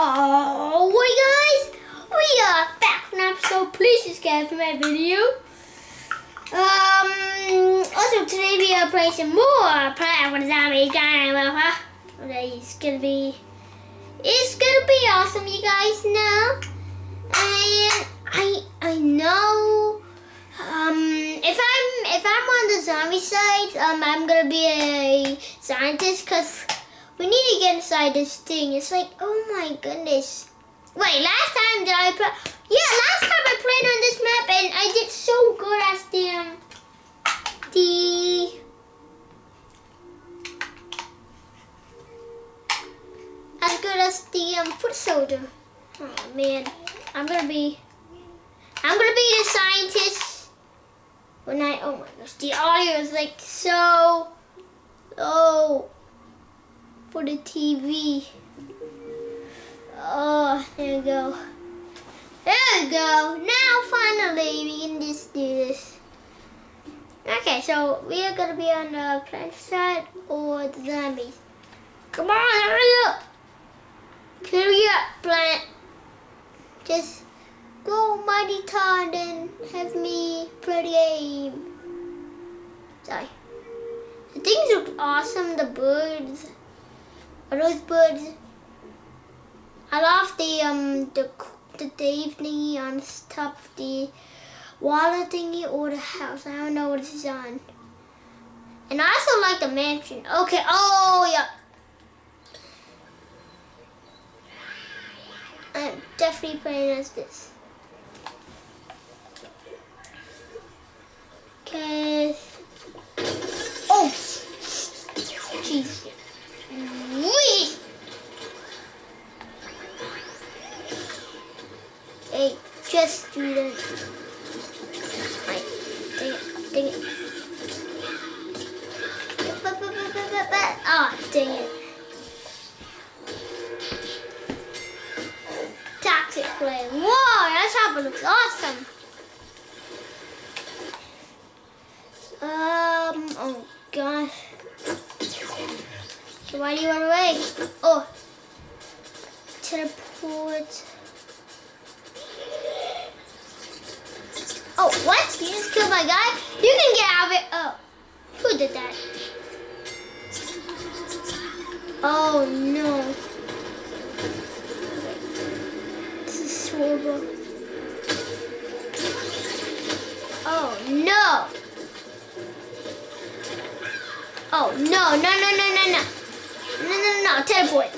Oh, what guys? We are back now, so please subscribe to my video. Um, also today we are playing some more Plant with Zombie Game. Huh? It's gonna be, it's gonna be awesome, you guys know. And I, I know. Um, if I'm if I'm on the zombie side, um, I'm gonna be a scientist because we need to get inside this thing. It's like, oh my goodness. Wait, last time did I play? Yeah, last time I played on this map and I did so good as the, um, the, as good as the, um, foot soldier. Oh man, I'm gonna be, I'm gonna be the scientist when I, oh my gosh, the audio is like so, oh for the TV. Oh, there we go. There we go. Now finally we can just do this. Okay, so we are gonna be on the plant side or the zombies. Come on, hurry up. Hurry up, plant. Just go mighty Todd and have me the game. Sorry. The things look awesome, the birds. Birds? I love the um the the thingy on top of the water thingy or the house. I don't know what it's on. And I also like the mansion. Okay. Oh yeah. I'm definitely playing as this. Okay. Do that. Right, dang it, dang it. Oh, dang it. Toxic flame. Whoa, that chomper looks awesome. Um, oh gosh. So why do you run away? Oh, teleport. Oh, what? You just killed my guy? You can get out of it. Oh, who did that? Oh no. This is horrible. Oh no. Oh no, no, no, no, no, no. No, no, no, teleport.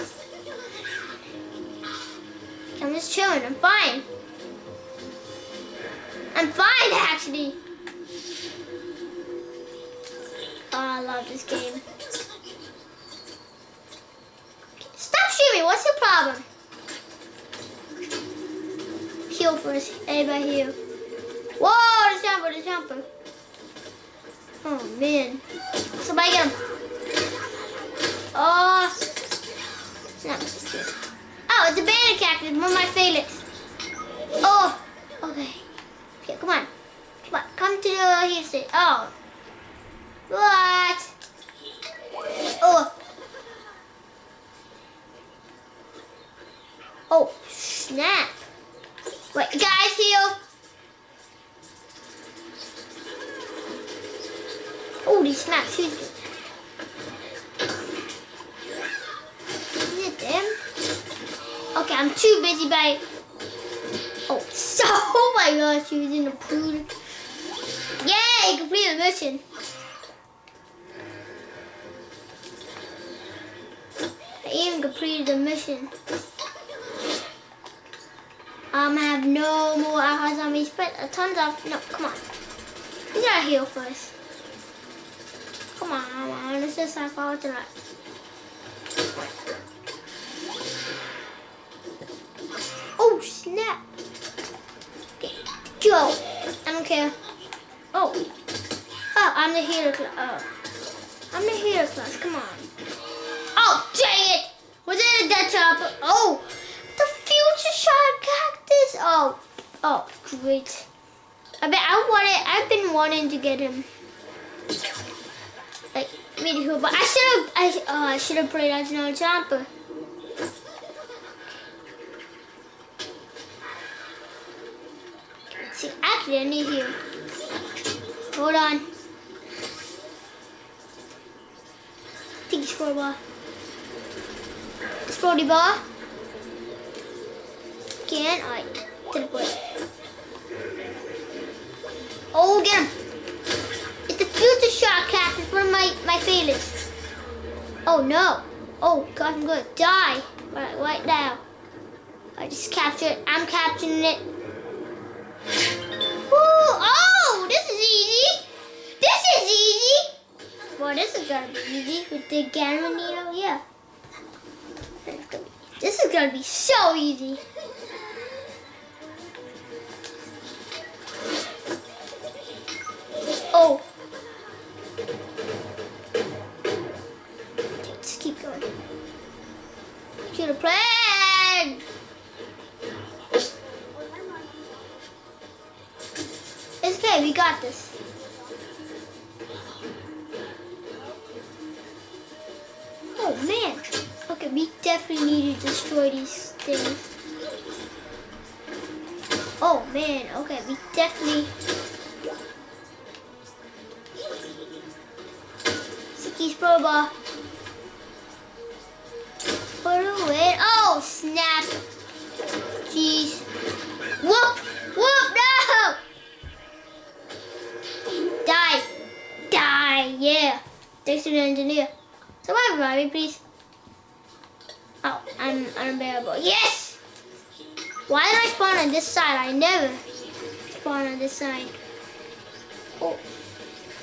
I'm just chilling. I'm fine. I'm fine, actually. Oh, I love this game. Stop shooting. What's your problem? Heal first. Everybody heal. Whoa, the jumper, the jumper. Oh, man. Somebody get him. Oh, Oh, it's a banana cactus, one of my favorites. Oh, okay. Okay, come on. Come on, come to the here state. Oh. What? Oh. Oh, snap. Wait, guys, heal. Oh, these snaps. Who's Okay, I'm too busy by. Oh, so oh my gosh, she was in the pool. Yay, complete the mission. Completed the mission. Um, I have no more aha zombies, but a tons of. No, come on. We gotta heal first. Come on, come on. Let's just have power tonight. Oh, snap. Okay, go. I don't care. Oh. Oh, I'm the healer class. Oh. I'm the healer class. Come on. Oh, dang it. Was it a dead top? Oh, the future shot cactus. Oh, oh, great. I bet I wanted. I've been wanting to get him. Like me too, but I should have. I oh, I should have played to another chomper. See, accidentally here. Hold on. I think he scored a. Sporty Bar. Can I teleport? Oh, him. It's the future shot cat. It's one of my, my favorites. Oh, no. Oh, God, I'm going to die right, right now. I just captured it. I'm capturing it. Ooh, oh, this is easy. This is easy. Well, this is gonna be easy with the needle. Yeah. This is gonna be so easy. Yeah! The engineer. Survive, Bobby, please. Oh, I'm unbearable. Yes! Why did I spawn on this side? I never spawn on this side. Oh.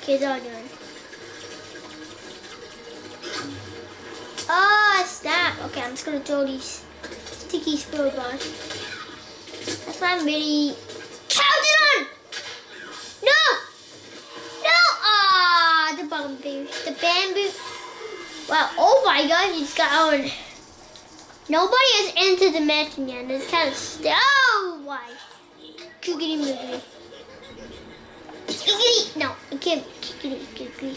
Kids are doing. Oh, snap. Okay, I'm just gonna throw these sticky spill bars. That's why I'm really Ah, the bamboo. The bamboo. Wow, oh my god, he just got on. Nobody has entered the mansion yet. It's kind of still. Oh, why? Kickity moogity. Kickity. No, it can't be. Kickity, kickity.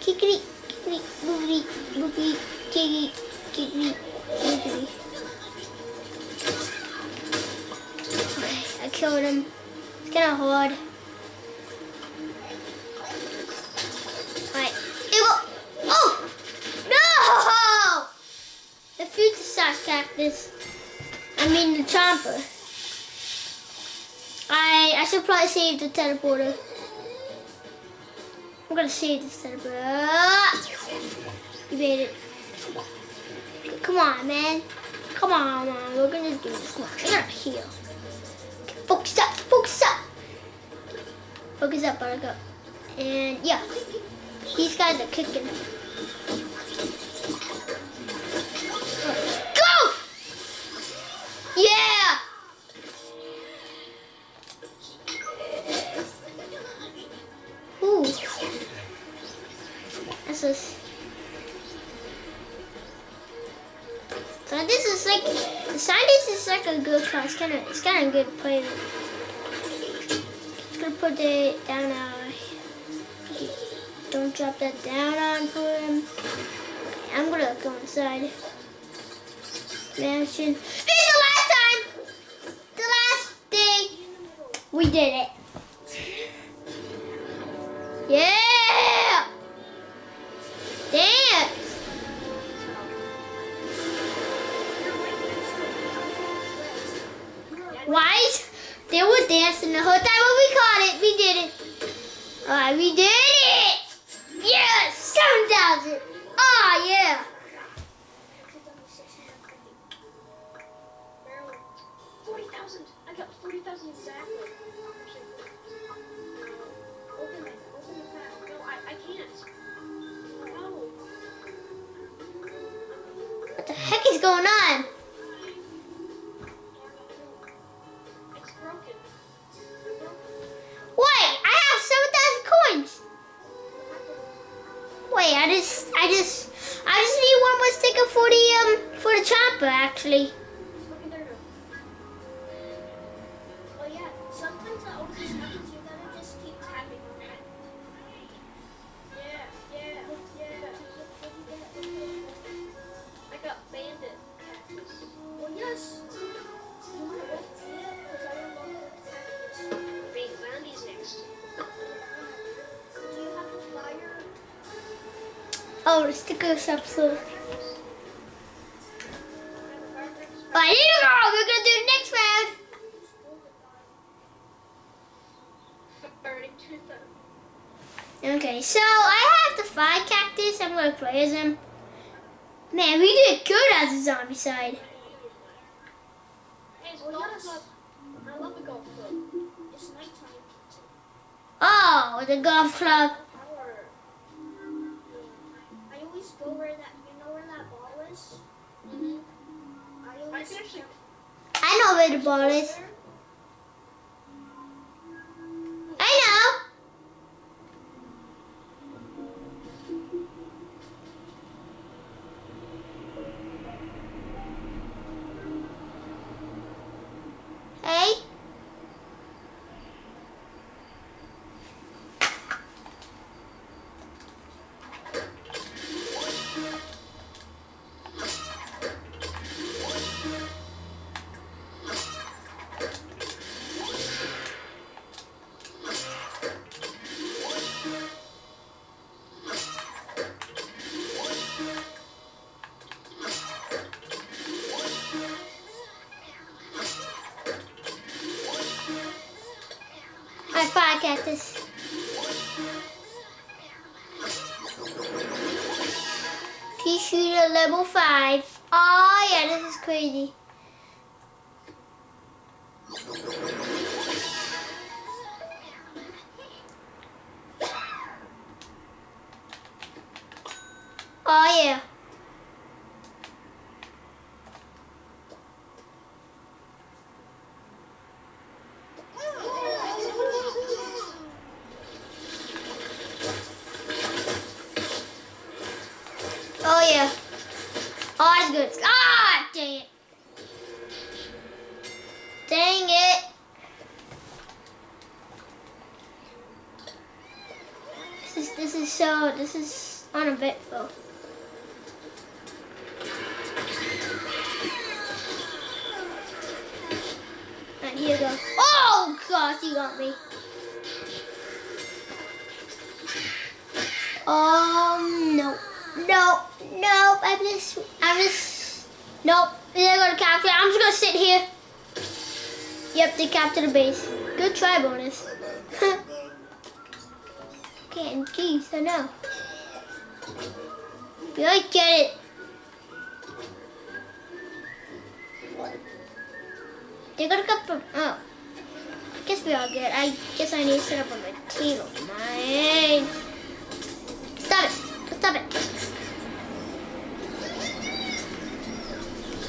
Kickity, kickity, boogity, boogity, kickity, kickity, boogity. Okay, I killed him. It's kind of hard. Star cactus. I mean the chomper. I I should probably save the teleporter. I'm gonna save this teleporter. Ah! You made it. Come on, man. Come on, man. We're gonna do this. Come on. I gotta heal. Focus up. Focus up. Focus up, Buttercup. And yeah, these guys are kicking. Is like class. Kind of, it's kind of good play with. Just gonna put it down. Uh, don't drop that down on him. I'm gonna go inside. Mansion. This is the last time! The last day! We did it. Whole time, but we caught it. We did it. Alright, we did Oh, the sticker so. Alright, here you go. We're gonna do the next round. Okay, so I have the fire cactus. I'm gonna play as him. Man, we did good as a zombie side. Hey, it's golf club. I love the golf club. It's nighttime. Oh, the golf club. Is? I I always can actually. I know where the ball is. My fire cactus. Pea shooter level 5. Oh yeah, this is crazy. This is this is so this is uneventful. And here you go. Oh gosh, you got me. Um, no, no, no. I'm just, I'm just, nope. They're gonna capture. I'm just gonna sit here. Yep, they captured the base. Good try, bonus. Okay, geez, I know. You like get it. They're gonna come from. Oh, I guess we all good. I guess I need to set up on my of mine. Stop it! Stop it!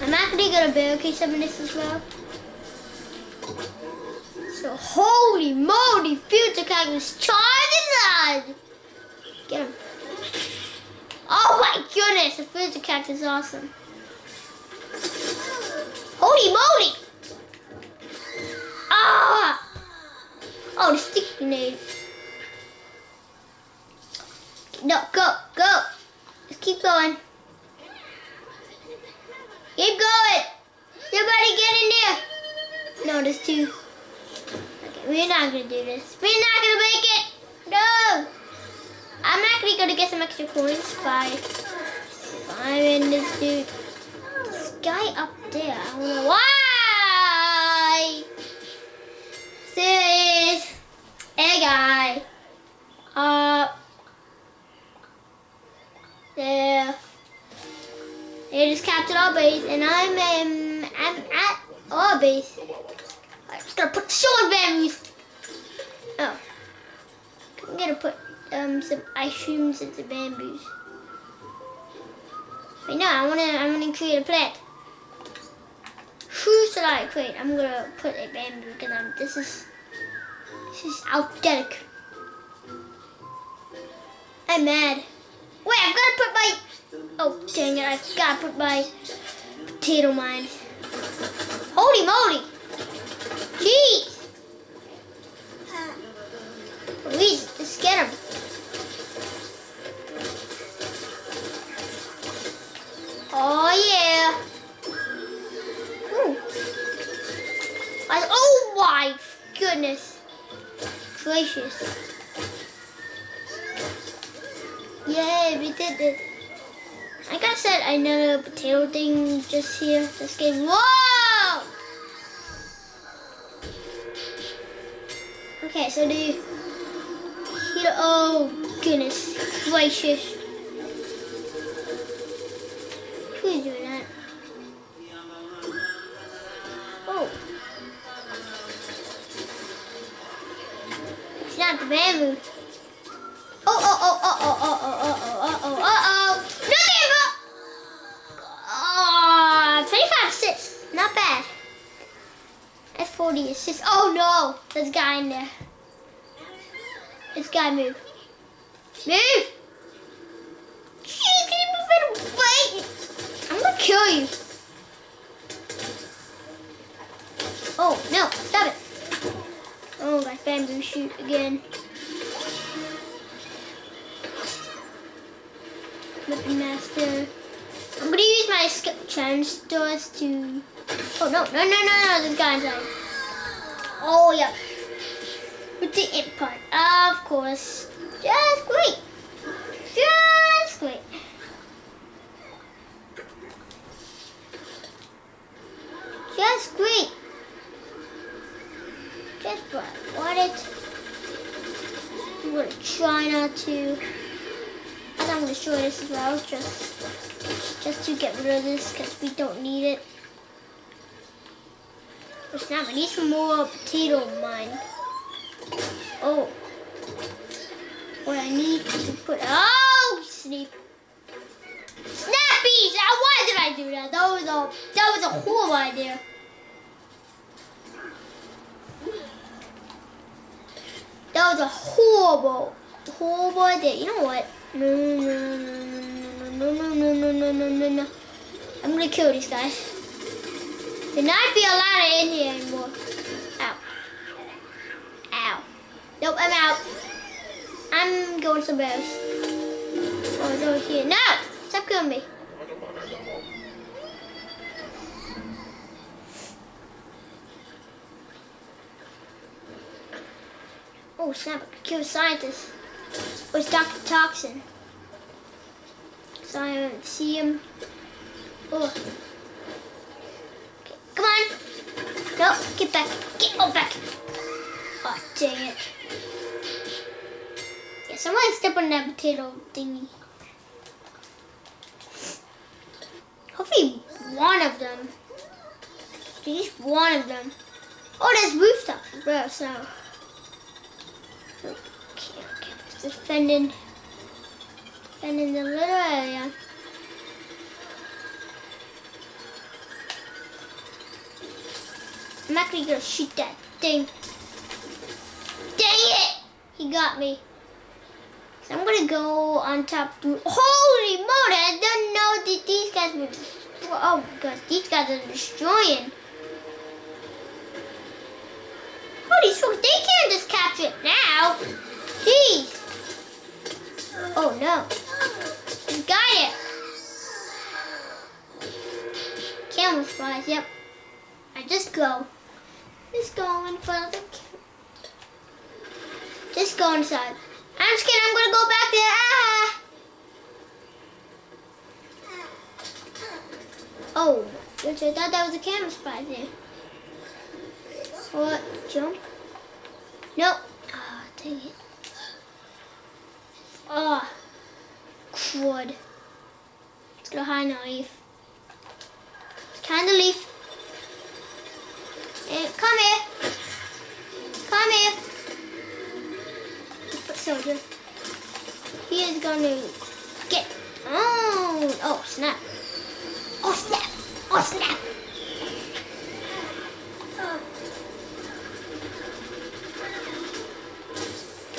I'm actually gonna barricade some of this as well. Holy moly, future cactus charging us! Get him. Oh my goodness, the future cactus is awesome. Holy moly! Ah! Oh, the sticky grenade. No, go, go. Just keep going. Keep going. Everybody get in there. No, there's two. We're not gonna do this. We're not gonna make it. No. I'm actually gonna get some extra coins by surviving this dude. This guy up there. I don't know why. Serious. Hey guy. Uh. There. They just captured our base, and I'm um, I'm at our base. Gonna put sword bamboos. Oh, I'm gonna put um some ice shrooms into bamboos. Wait, no, I wanna I wanna create a plant. Who should I create? I'm gonna put a bamboo because I'm this is this is outdated. I'm mad. Wait, I've got to put my. Oh, dang it! I've got to put my potato mine. Holy moly! Please, let's get him. Oh yeah! Ooh. I- oh my goodness gracious! Yay, we did this. I got set another potato thing just here. This game. Whoa! Okay, so the here. Oh goodness gracious! Who's doing that? Oh, it's not the bamboo. Oh, oh, oh, oh, oh, oh, oh, oh, oh, oh, oh, oh. Nothing but... Oh, 25 assists. Not bad. That's 40 assists. Oh, no. There's a guy in there. This guy move. Move! Jeez, can you move out of the way? I'm gonna kill you. Oh, no. Stop it. Oh, my bamboo shoot again. Weapon Master. I'm gonna use my challenge stores to. Oh no, no, no, no, no, this guy inside. Oh yeah. With the input, of course. Just wait. Just wait. Just wait. Just what? What it? I'm gonna try not to. And I'm gonna show this as well, just just to get rid of this because we don't need it. Oh snap! I need some more potato mine. Oh, what I need to put? Oh, sleep. Snappies! Why did I do that? That was a that was a horrible idea. That was a horrible, horrible idea. You know what? No, no, no, no, no, no, no, no, no, no, no. I'm gonna kill these guys. There not be allowed in here anymore. Nope, I'm out. I'm going somewhere else. Oh, it's over here. No! Stop killing me. Oh, snap. I could kill a scientist. Oh, it's Dr. Toxin. So I don't see him. Oh. Okay, come on. No, get back. Get oh, back. Oh, dang it. Someone step on that potato thingy. Hopefully one of them. At least one of them. Oh, there's rooftops as well, so. Okay, okay. Defending, defending the little area. I'm actually gonna shoot that thing. Dang it! He got me. I'm gonna go on top. To, holy moly! I didn't know that these guys were. Oh god, these guys are destroying. Holy smokes! They can't just capture it now. Jeez. Oh no. Got it. Spies, yep. I just go. Just go in front of the. Just go inside. I'm just kidding, I'm gonna go back there. Ah! Oh, which I thought that was a camera spy there. What? Jump? Nope. Ah, dang it. Oh, crud. Let's go high now, leaf. Kind of leaf. Hey, come here. Come here. Soldier. He is gonna get. Oh, oh snap. Oh snap. Oh snap.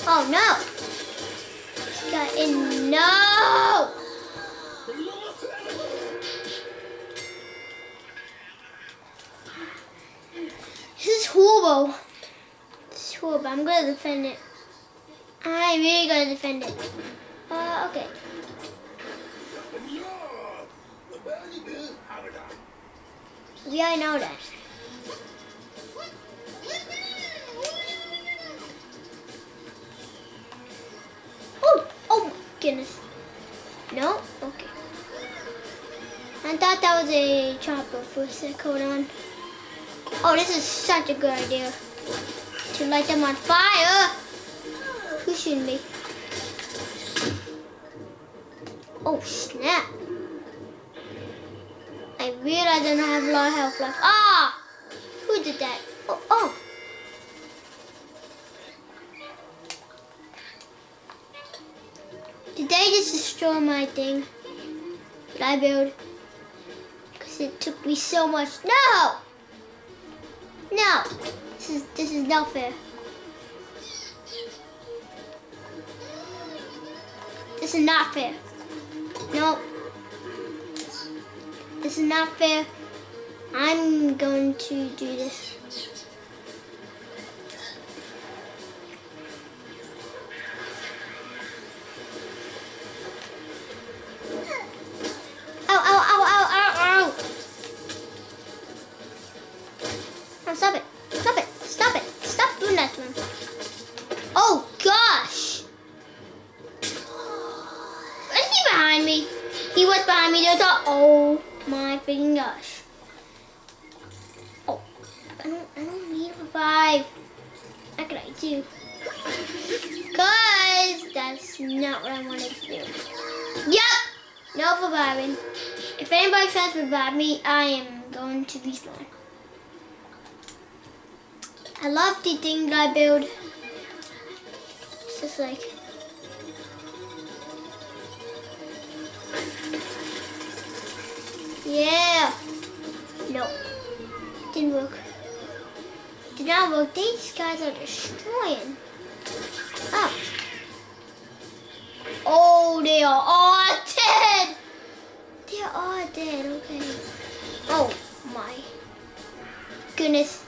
Oh. No. He got in. No. This is horrible. This is horrible. I'm gonna defend it. I'm really gonna defend it. Uh, okay. Yeah, I know that. Oh, oh goodness. No? Okay. I thought that was a chomper for a sec. Hold on. Oh, this is such a good idea. To light them on fire. Shooting me? Oh, snap. I realize I don't have a lot of health left. Ah! Who did that? Oh, oh. Did they just destroy my thing that I built? Because it took me so much. No! No! This is, this is not fair. This is not fair. No. This is not fair. I'm going to do this. Freaking gosh. Oh, I don't, I don't need five. What could I do? Because that's not what I wanted to do. Yep. No reviving. If anybody tries to revive me, I am going to be respawn. I love the thing that I build. It's just like Yeah. No. Didn't work. Did not work. These guys are destroying. Oh. Oh, they are all dead. They are all dead. Okay. Oh my goodness.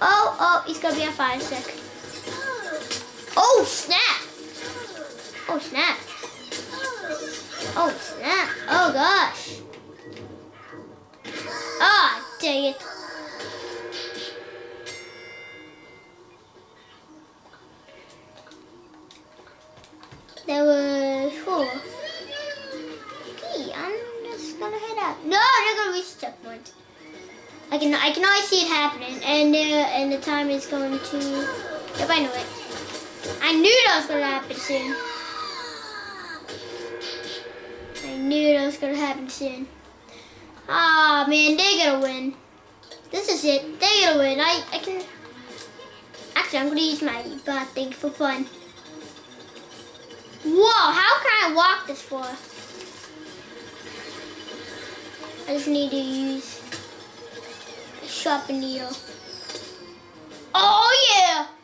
Oh, oh, he's gonna be on fire in a sec. Oh, snap. Oh, snap. Oh, snap. Oh, gosh. Ah, dang it. There was four. Okay, I'm just gonna head out. No, they're gonna reach checkpoint. I can I can always see it happening, and uh, and the time is going to. Yep, I knew it. I knew that was gonna happen soon. I knew that was gonna happen soon. Ah man, they're gonna win. This is it. They're gonna win. I I can. Actually, I'm gonna use my bot thing for fun. Whoa! How can I walk this for? I just need to use a sharpen needle. Oh yeah!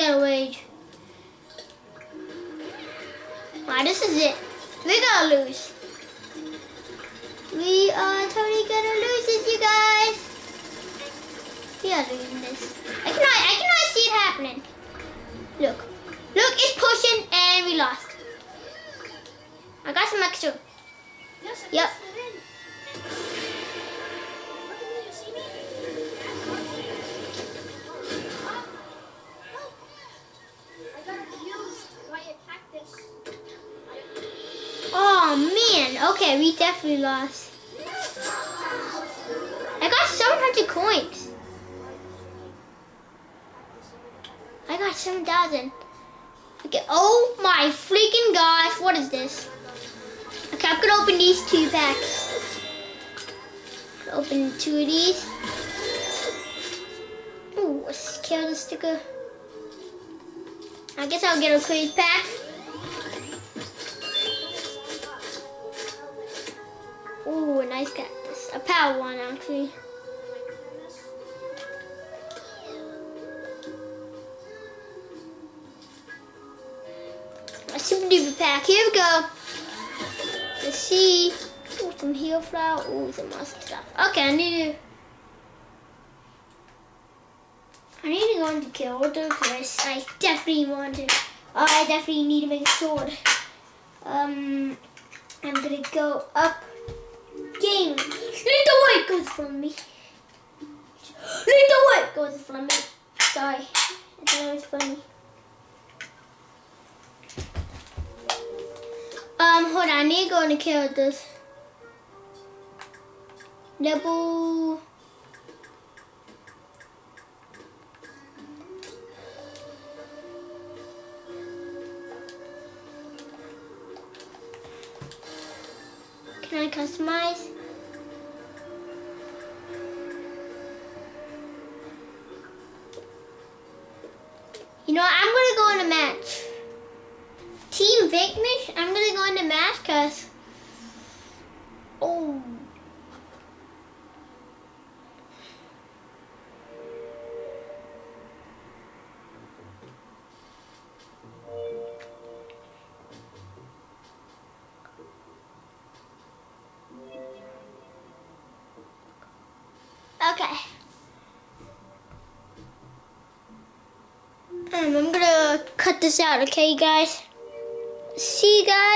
These guys are gonna rage. Wow, this is it. We're gonna lose. We are totally gonna lose this, you guys. We are losing this. I cannot, I cannot see it happening. Look. Look, it's pushing and we lost. I got some extra. Yes, Yep. Definitely lost. I got 700 coins. I got 7,000. Okay, oh my freaking gosh, what is this? Okay, I'm gonna open these two packs. Open two of these. Ooh, a sticker. I guess I'll get a quiz pack. A one, actually. A super duper pack. Here we go. Let's see. Ooh, some heal flower. Ooh, some awesome stuff. Okay, I need to. I need to go into guild because I definitely want to. Oh, I definitely need to make a sword. Um, I'm gonna go up game. Little white goes from me. Little white goes from me. Sorry. I it was funny. Um, hold on. I need to the characters. Double. Can I customize? This out, okay, guys? See you guys.